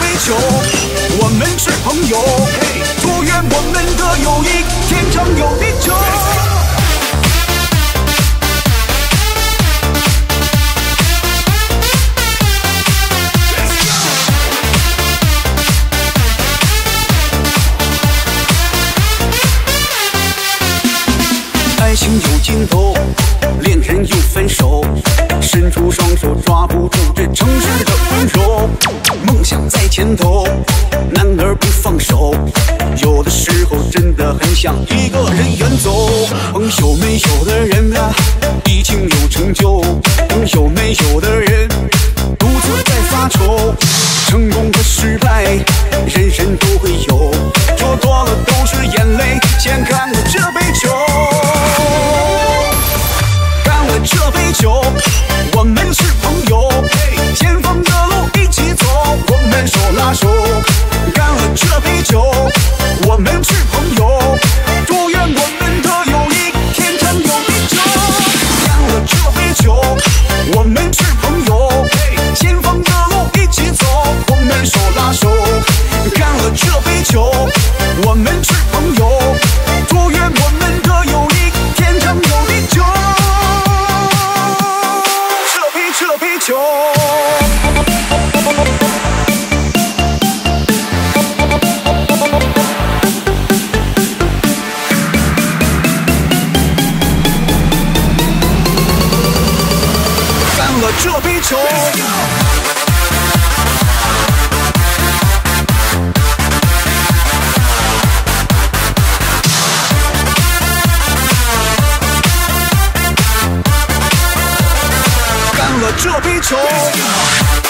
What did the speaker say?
杯酒，我们是朋友，祝愿我们的友谊天长有地久。爱情有尽头，恋人又分手，伸出双手抓不住这城市的温柔。梦想在前头，男儿不放手，有的时候真的很想一个人远走。朋友没有的人啊，已经有成就；朋友没有的人，独自在发愁。成功和失败，人人都会有，说多了都是眼泪。先干了这杯酒。干了这杯酒，这杯酒。干了这杯酒。